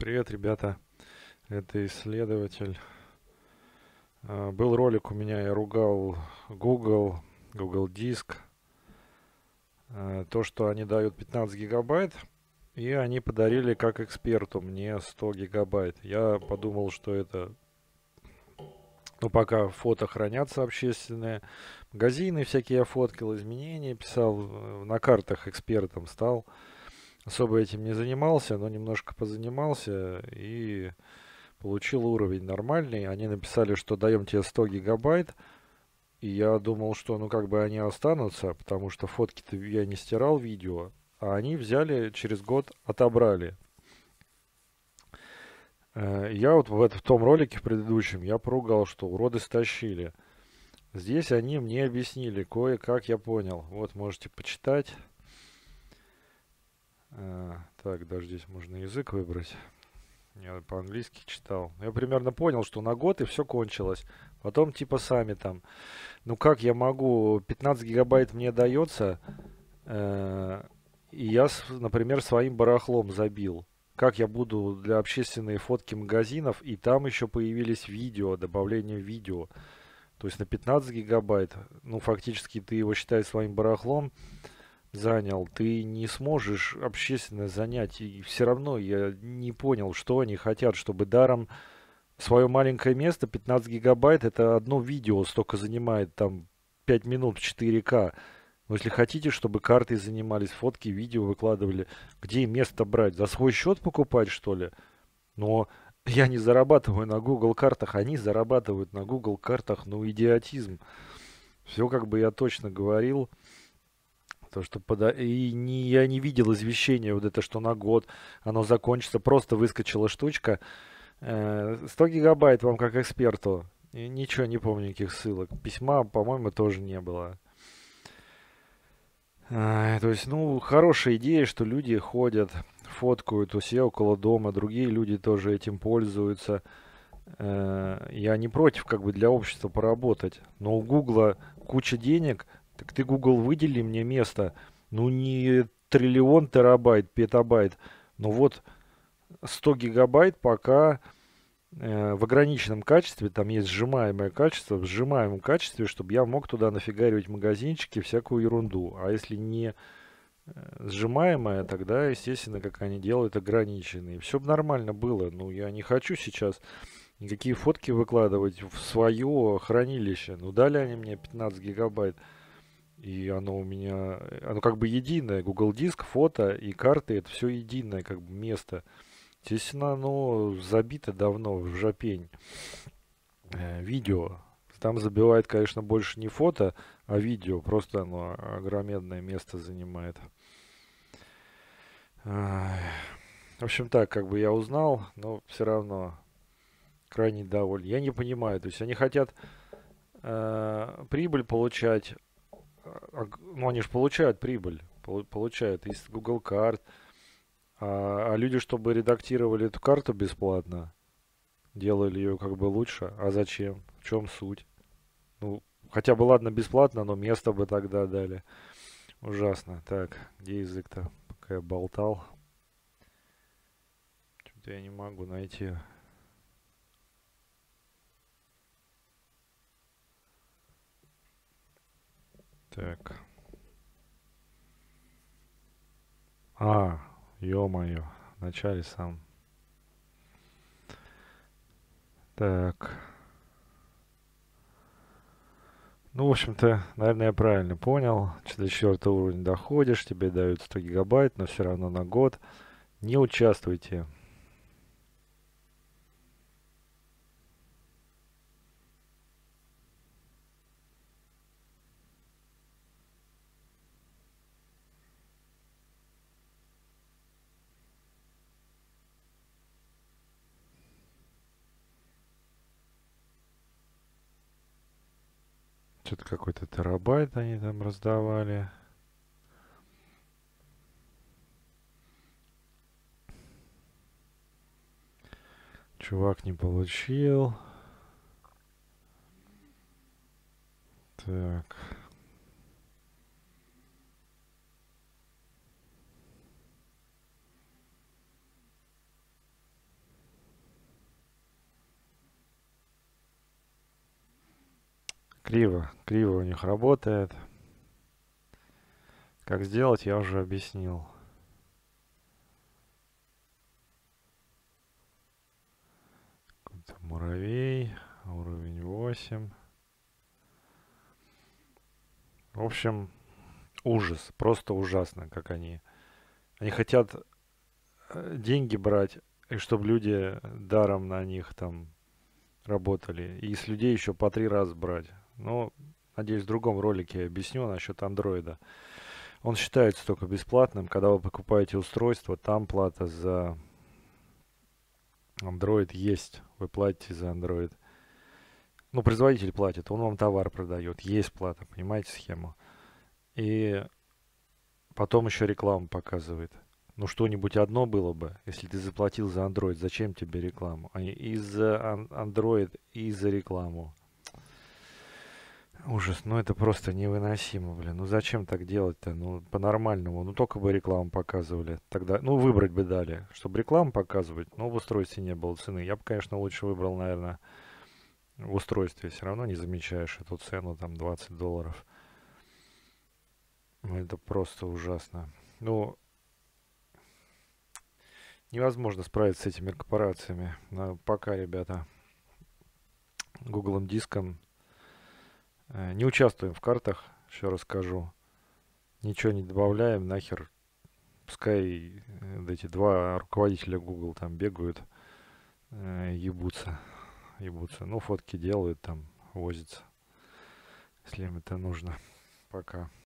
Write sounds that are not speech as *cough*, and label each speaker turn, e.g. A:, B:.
A: Привет, ребята. Это исследователь. А, Был ролик у меня, я ругал Google, Google Диск. А, То, что они дают 15 гигабайт, и они подарили как эксперту мне 100 гигабайт. Я подумал, что это... Ну, пока фото хранятся общественные. Магазины всякие я фоткал, изменения писал. э, На картах экспертом стал. Особо этим не занимался, но немножко позанимался и получил уровень нормальный. Они написали, что даем тебе 100 гигабайт. И я думал, что ну как бы они останутся, потому что фотки-то я не стирал видео. А они взяли, через год отобрали. Э, Я вот в, этом- в том ролике в предыдущем, я поругал, что уроды стащили. Здесь они мне объяснили, кое-как я понял. Вот можете почитать. Э, Так, даже здесь можно язык выбрать. Я по-английски читал. Я примерно понял, что на год и все кончилось. Потом типа сами там. Ну как я могу? 15 гигабайт мне дается. э, и я, например, своим барахлом забил. Как я буду для общественной фотки магазинов, и там еще появились видео, добавление видео. То есть на 15 гигабайт, ну фактически ты его считай своим барахлом, занял, ты не сможешь общественно занять. И все равно я не понял, что они хотят, чтобы даром свое маленькое место, 15 гигабайт, это одно видео столько занимает, там 5 минут в 4К. Но если хотите, чтобы карты занимались, фотки, видео выкладывали, где место брать? За свой счет покупать, что ли? Но *laughs* я не зарабатываю на Google картах, они зарабатывают на Google картах, ну идиотизм. Все как бы я точно говорил. То, что пода... И не, я не видел извещения вот это, что на год оно закончится. Просто выскочила штучка. Э, 100 гигабайт вам как эксперту. И ничего, не помню никаких ссылок. Письма, по-моему, тоже не было. Ай, то есть, ну, хорошая идея, что люди ходят, фоткают у себя около дома, другие люди тоже этим пользуются. Э, Я не против, как бы, для общества поработать. Но у Гугла куча денег, так ты, Google, выдели мне место. Ну, не триллион терабайт, петабайт, но вот 100 гигабайт пока э, в ограниченном качестве, там есть сжимаемое качество, в сжимаемом качестве, чтобы я мог туда нафигаривать магазинчики, всякую ерунду. А если не э, сжимаемое, тогда, естественно, как они делают, ограниченные. Все бы нормально было. Ну, я не хочу сейчас никакие фотки выкладывать в свое хранилище. Ну, дали они мне 15 гигабайт. И оно у меня, оно как бы единое. Google Диск, фото и карты, это все единое как бы место. Естественно, оно забито давно в жопень. Э, видео. Там забивает, конечно, больше не фото, а видео. Просто оно огроменное место занимает. В общем, так, как бы я узнал, но все равно крайне доволен. Я не понимаю, то есть они хотят э, прибыль получать, ну они же получают прибыль, полу- получают из Google карт, а, а люди, чтобы редактировали эту карту бесплатно, делали ее как бы лучше, а зачем? В чем суть? Ну, хотя бы ладно бесплатно, но место бы тогда дали. Ужасно. Так, где язык-то, пока я болтал? Что-то я не могу найти. Так. А, ё-моё, в начале сам. Так. Ну, в общем-то, наверное, я правильно понял. До четвертого уровня доходишь, тебе дают 100 гигабайт, но все равно на год. Не участвуйте. Что-то какой-то терабайт они там раздавали. Чувак не получил. Так. Криво, криво у них работает. Как сделать, я уже объяснил. Какой-то муравей, уровень 8. В общем, ужас, просто ужасно, как они. Они хотят э, деньги брать, и чтобы люди даром на них там работали. И с людей еще по три раза брать. Но, надеюсь, в другом ролике я объясню насчет андроида. Он считается только бесплатным. Когда вы покупаете устройство, там плата за Android есть. Вы платите за Android. Ну, производитель платит, он вам товар продает. Есть плата, понимаете схему? И потом еще рекламу показывает. Ну, что-нибудь одно было бы, если ты заплатил за Android, зачем тебе рекламу? А и за Android, и за рекламу. Ужас, ну это просто невыносимо, блин. Ну зачем так делать-то? Ну, по-нормальному. Ну, только бы рекламу показывали. Тогда, ну, выбрать бы дали. Чтобы рекламу показывать, но в устройстве не было цены. Я бы, конечно, лучше выбрал, наверное, в устройстве. Все равно не замечаешь эту цену, там, 20 долларов. Ну, это просто ужасно. Ну, невозможно справиться с этими корпорациями. Но пока, ребята, Google диском э, не участвуем в картах, еще расскажу. Ничего не добавляем, нахер. Пускай э, эти два руководителя Google там бегают, э, ебутся, ебутся. Ну, фотки делают там, возятся, если им это нужно. Пока.